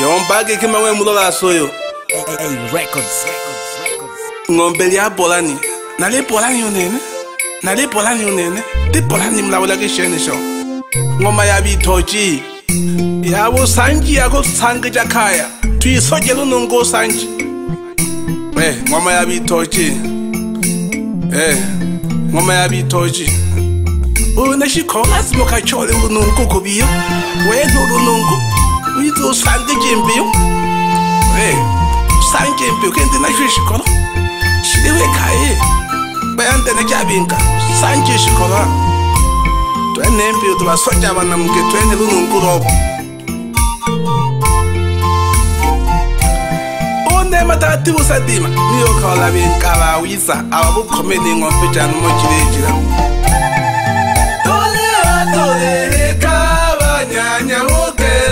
yombage kimawe mulolasoyo ngombeli ya bolani nali bolani unene nali bolani unene ti bolani mulawula kixenexo ngoma ya vithoci ya vusanji ya ku tshangi ja khaya twyisokelu nongo sanji e ngoma ya vithoci e eh, ngoma ya vithoci u na xikhongasimo ka chole unonku kuviyo wena ulunonku o itse o sante ke empe o ee o sang ke empe o ke ntena se sekolo selewe kae bayantena ke abenka sang ke sekolo twene empe o te basoka banamoke twene le nonkolo obo o ne mataa tibosa tima me yo kgaola benka ba o itsa a ba bokgomeleng wa fetjano mo kile e jirang Oh,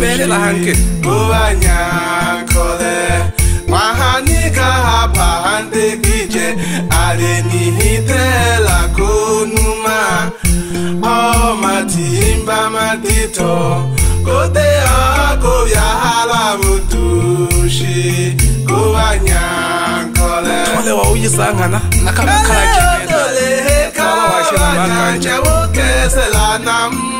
ubelela hanke ubanyakole mwahanika hapa handekije alinihitela kunuma o matimba matito kote ako vyahala vutushi kuvanyakole olewa uyisangana nakaakalaeeaaaa vokeselana mm.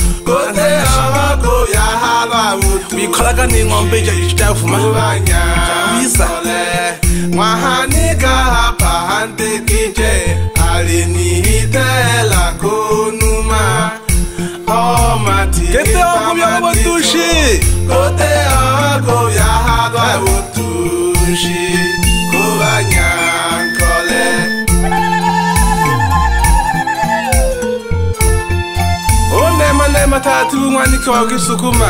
uyikholaka ningombe nje ishitavumaiza mahanikahapahantekite alinihitela konuma omatiketeokuyakobotushi oh, onemanematatu ng'wanikiwa gisukuma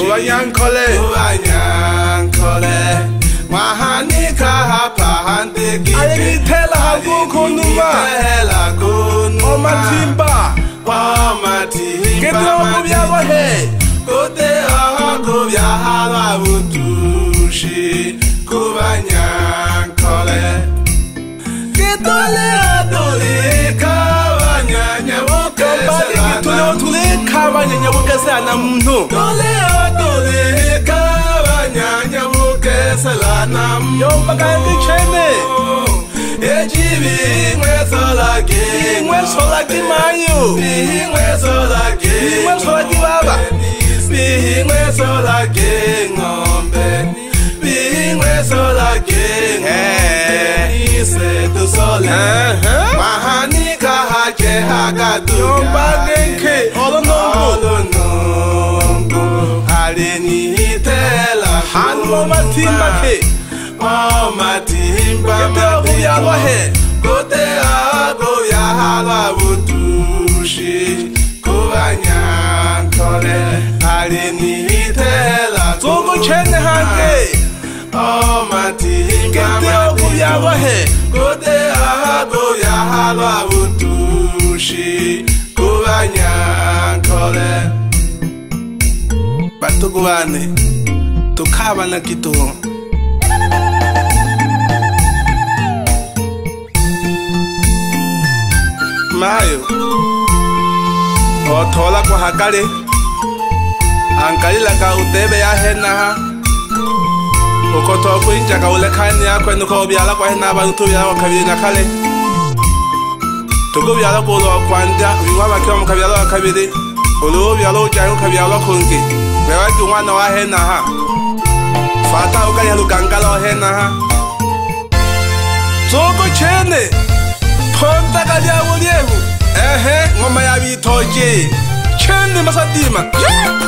Ụwa Nyankole Ụwa Nyankole ma ha ndị ka hapa ha ndị gị Adigitela ha gogo numa Adigitela gogo numa Ọma timba Ọma timba Kedu ọkụ bịa gọhe Kote ọkụ bịa ha labu tushi Kuba Nyankole Kedu ọlera kavanyanyavukese na munhu yombaka yatichene ejivinwe solaki manyu inwe solaki vava ihinwe solaki ngombe ihinwe solaki ngombe ise tusole eh. eh. mahani jẹ́ àgàdo gàdé ọlọ́nà àrè ní ìtẹ́lá fún bá ọmọ tí ń bá mẹ́tẹ́ kó tẹ àgóyà aláwòtú ṣe kó àyà tọrẹ àrè ní ìtẹ́lá fún ọmọ tí ń bá mẹ́tẹ́ kó tẹ àgóyà aláwòtú ṣe. tugubane tukabana kitu mayo othola kuhakale ankalilaka utebe yahenaha ukotoa kuinjaka ulekhani yakwe nukoobyala kwahena abantu tubyala wakabili nakhale tukubyala kulowa kwanda, wiwa vakiwa mukabyala wakabili uluubyala ujahi ukabyalwa kungi meraki mwana wa na ha fata okanya ngala ọhịa na ha tsoko chene phonta lyawo ehu ehe ngoma ya bitoje chene masadima yeah!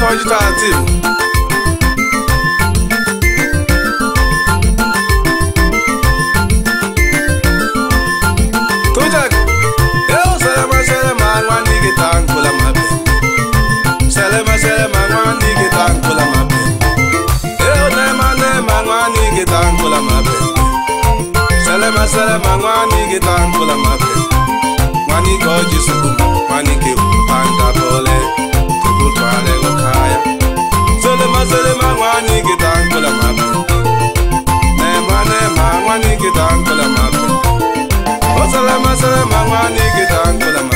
tọ́jú tààtìp. tó jẹ́ yóò sẹ́lẹ̀mọ́ sẹ́lẹ̀mọ́ àwọn nígi tá à ń kó lámà bẹ́ẹ̀. sẹ́lẹ̀mọ́ sẹ́lẹ̀mọ́ àwọn nígi tá à ń kó lámà bẹ́ẹ̀. yóò nẹ́ẹ̀mọ́ nẹ́ẹ̀mọ́ àwọn nígi tá à ń masịrị ma nwa anyị gịta nkụla ma na ma na-ema nwa anyị gịta nkụla ma masịrị masịrị ma nwa anyị gịta nkụla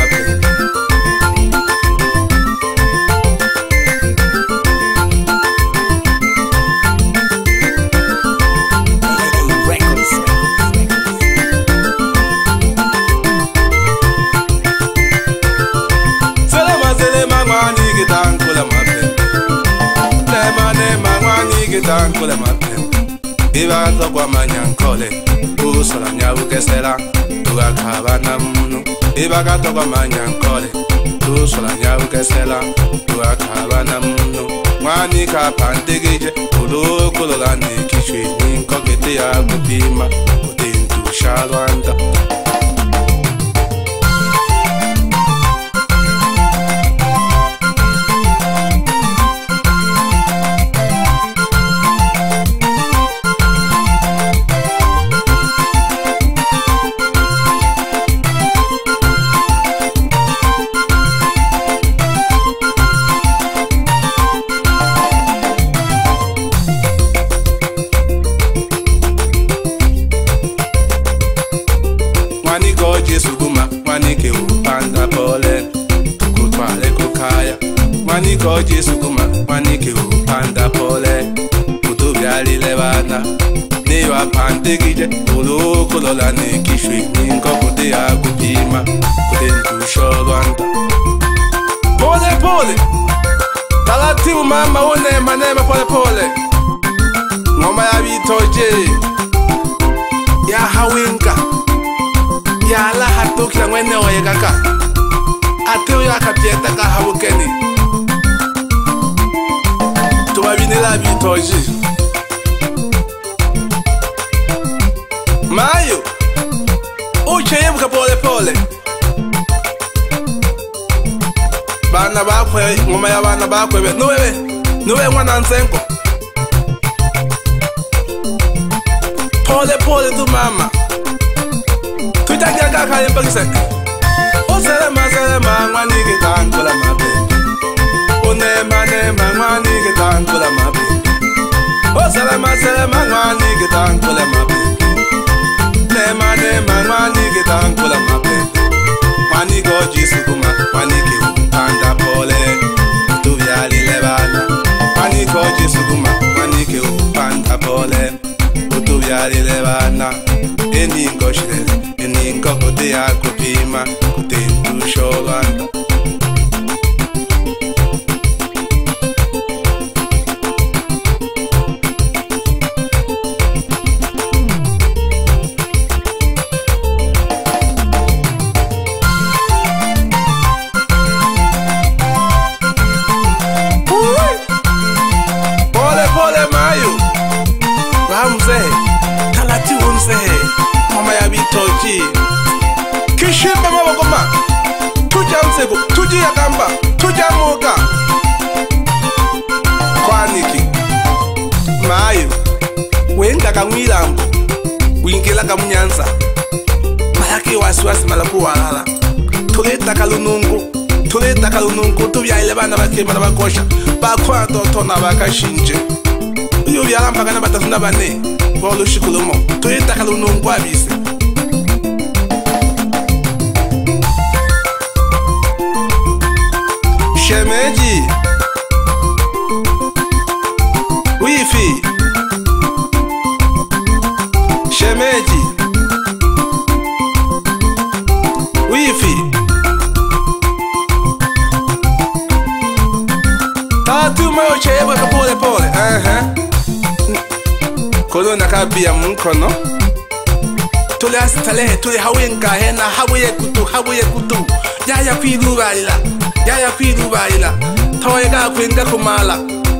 kule maphela ibanza kwamanya ngikhole kusola ngiyabukesela ukakhaba namunu ibakata kwamanya ngikhole kusola ngiyabukesela ukakhaba namunu ngwanikaphantikije ulukulolanikishweni nkoketi yakutima utintushalwanda a pandegije olokolola na-ekishwe nkọpụta ya gụdima kudentusholwanda pole pole talati ma na nema pole pole ngoma ya bitoje ya hawinka ya laha tokila ngwenewa yekaka ateo yakapieta ka habukeni tubabinela bitoji mayo uchemuka polepole vana vakwe ngoma ya vana vakweve nuwewe nuwe n'wana ntsenko polepole tu mama twitakakakhalimbakise Ozele mazele mangwani ke tangula mabe Ozele mazele mangwani ke tangula mabe eme ma nwanne gị ta nkụla ma be nwanne gị ọjị isogbu ma nwanne gị ụkpanda pọle tobiali leba anya nwanne gị ọjị isogbu ma nwanne gị ụkpanda pọle tobiali leba anya eni ngoshirere eni nkọ kote ya kote ma kote ndu shọlanda yakamba tuchamuka kwaniki mayo wendakamwirambo winge lakamunyanza malake wasiwasi malakuwalala tuletakalunungu tuletakalunungu tuvyayile vana vake vala vakosha vakhwatotona vakashinje uyu vyalambakana vatatu na vane volushikulumo tuletakalunungu avise shemeji wifi shemeji wifi tatumaocheyevaka pole pole aha kolo nakabiya munkono tuli asitale tuli hawinkahena habuye kutu habuye kutu yaya kwiduvalila Ya ya ga ga yaya fiinu baayila tawayigaa kwenga kumaala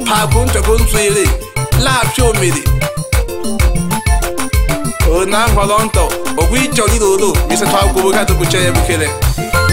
paakunta kunswere laafyo mere onanhwalonto ogwicolilolo mise twagobuka tukuceye bukele